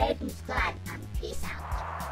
Golden Squad, and peace out.